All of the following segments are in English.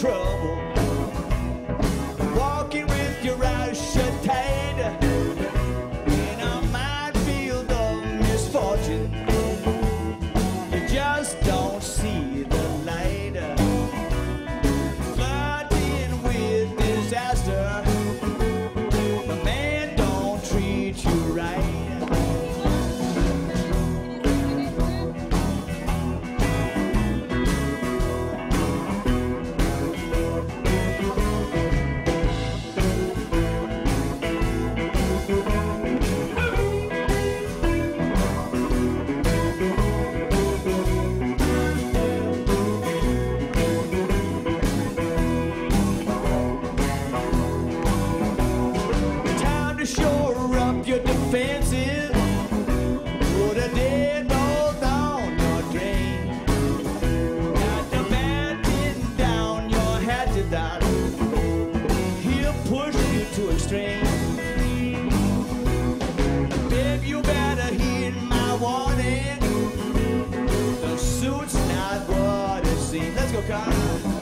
trouble. ficar.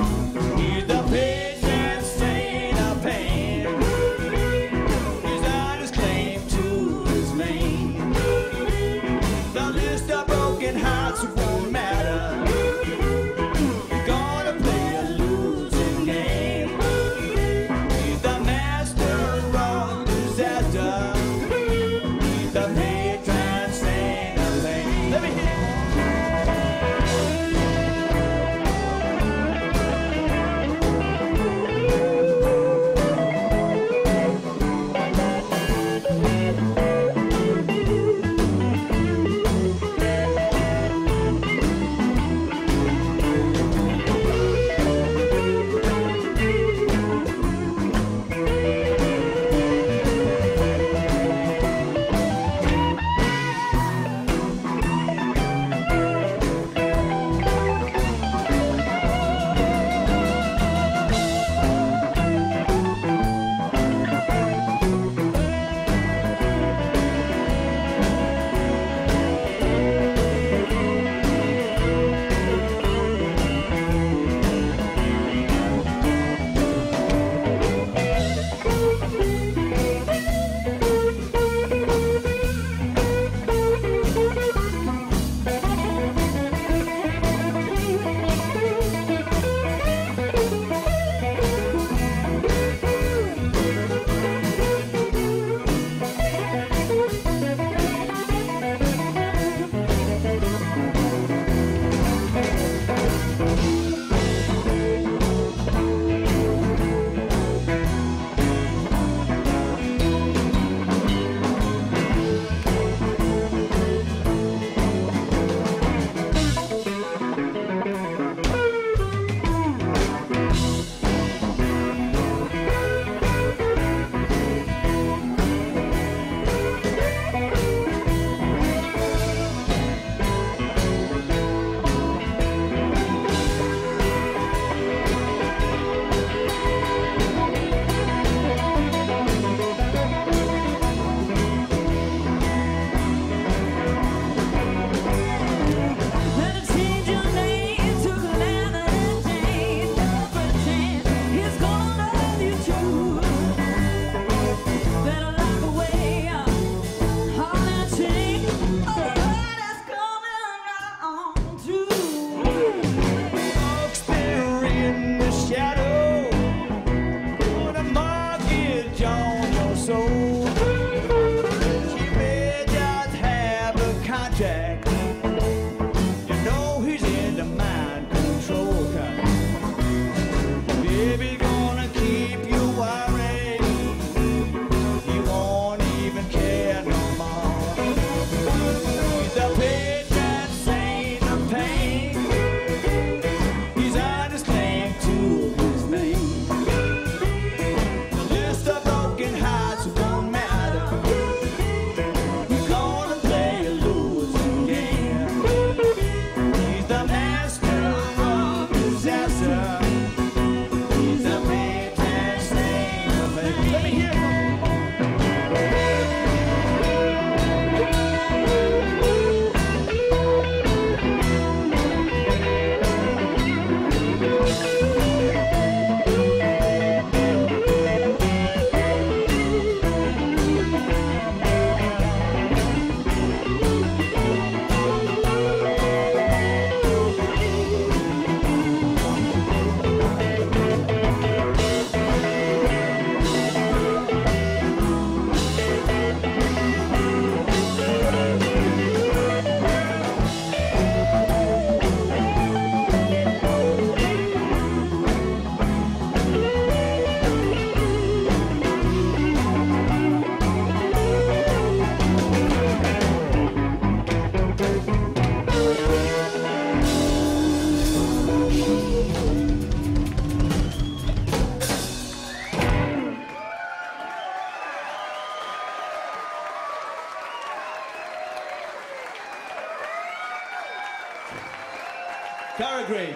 Cara Green.